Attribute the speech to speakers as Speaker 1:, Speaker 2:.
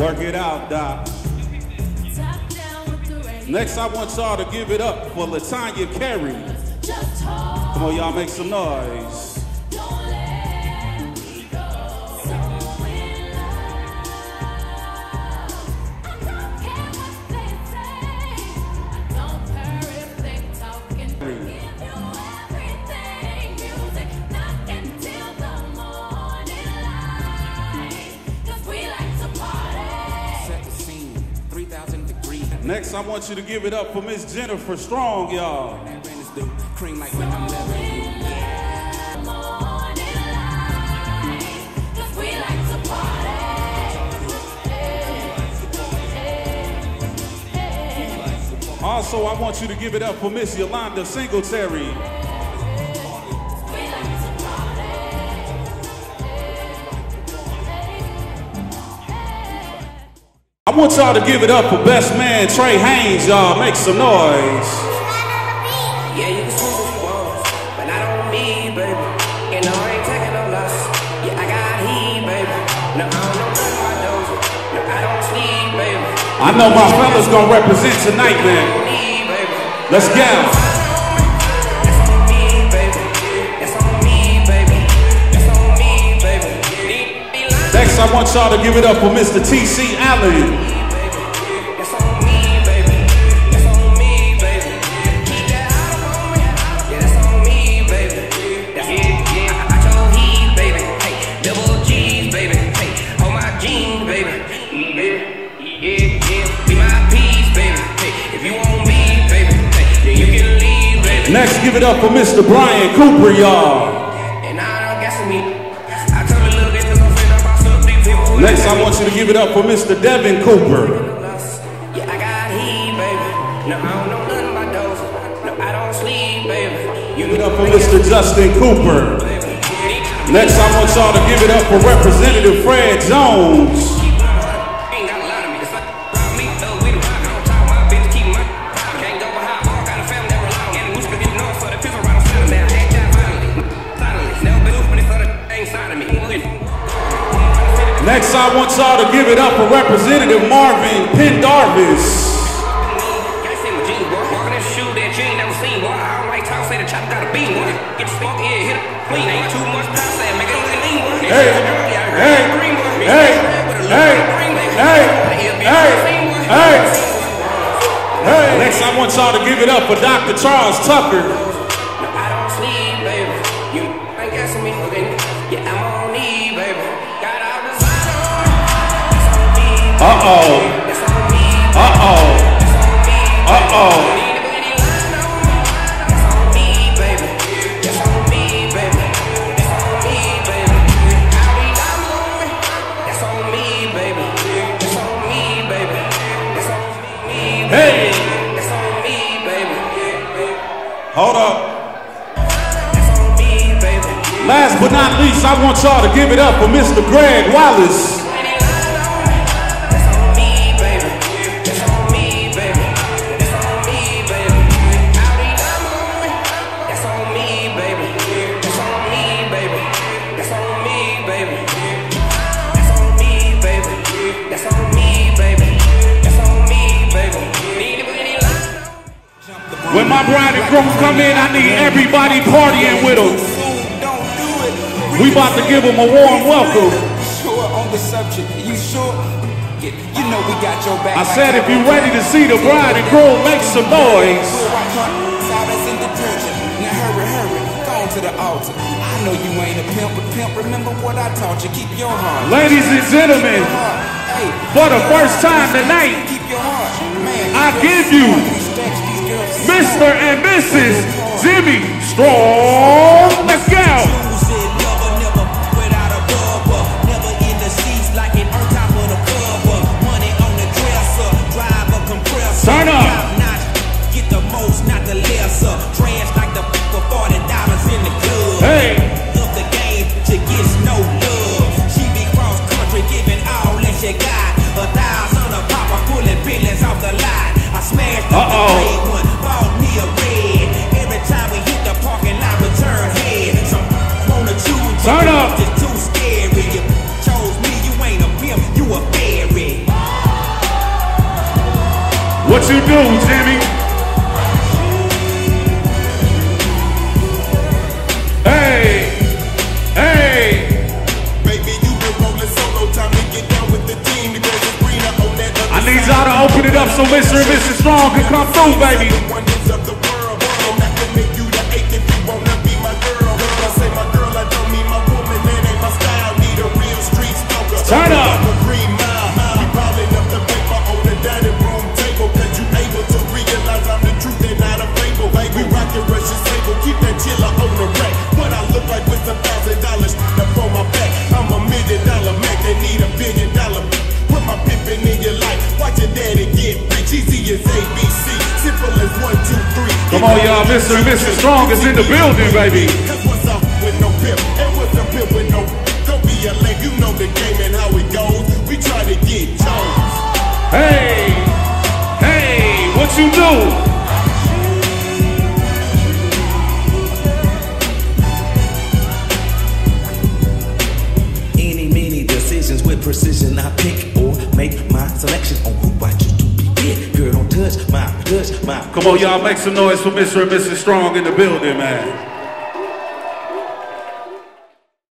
Speaker 1: Work it out, Doc. Next, I want y'all to give it up for Latanya Carey. Come on, y'all, make some noise. Next, I want you to give it up for Miss Jennifer Strong, y'all. Also, I want you to give it up for Miss Yolanda Singletary. Want y'all to give it up for best man Trey Haynes, y'all. Make some noise.
Speaker 2: Yeah, you can if you want, but not on me, baby. And I ain't taking no loss. Yeah, I got heat, baby. No, I don't know about. No, I don't sleep, baby.
Speaker 1: I know my fellas gonna represent tonight, man. Let's go.
Speaker 2: Hey, if you want me, baby, hey, then you can leave, baby.
Speaker 1: Next, give it up for Mr. Brian Cooper, y'all. Next, I want you to give it up for Mr. Devin Cooper.
Speaker 2: Yeah, I got heat, baby. No, I don't know nothing about those. No, I don't sleep, baby. You
Speaker 1: Give it up for Mr. Justin Cooper. Next, I want y'all to give it up for Representative Fred Jones. Next, I want y'all to give it up for Representative Marvin Pendarvis.
Speaker 2: Can't see my jeans, boy. Walking in shoe that you ain't never seen, boy. I don't like talk, say the chop got a beam, boy. Get the smoke, yeah, hit it clean. Ain't too much power, say make it look lean, boy.
Speaker 1: Hey, hey, hey, hey, hey, hey, hey, hey. Next, I want y'all to give it up for Dr. Charles Tucker.
Speaker 2: Baby.
Speaker 1: Hey. Hold up. Last but not least, I want y'all to give it up for Mr. Greg Wallace. When my bride and groom come in, I need everybody partying with them.
Speaker 3: Don't do it.
Speaker 1: We about to give them a warm welcome.
Speaker 3: Sure on the subject. You sure? You know we got your back.
Speaker 1: I said if you
Speaker 3: that.
Speaker 1: ready to see the bride and groom, make some noise.
Speaker 3: Right front, silence and detergent. Now hurry, hurry, go on to the altar. I know you ain't a pimp, but pimp, remember what I taught you. Keep your heart.
Speaker 1: Ladies and gentlemen, for the first time tonight,
Speaker 3: keep your heart. Man,
Speaker 1: I give you Mr. and Mrs. Jimmy Strong. Let's go.
Speaker 3: You
Speaker 4: do, Jimmy? Hey, hey.
Speaker 1: Baby, you been rolling solo. Time to get down with the team. The grass is on that
Speaker 4: I need y'all to open it up so Mr. and Mrs. Strong can come through, baby.
Speaker 1: Three.
Speaker 4: Come on, y'all. Mr. and Mrs. Strong is in the building, baby.
Speaker 1: Cause what's up with no pimp? And what's a pimp with no? Don't be a lame. You know the game and how it goes. We try to get Jones.
Speaker 4: Hey, hey, what you do?
Speaker 3: Any, many decisions with precision. I pick or make my selection on who I choose to be with. Girl, don't touch my, touch my.
Speaker 4: Come on, y'all, make some noise for Mr. and Mrs. Strong in the building, man.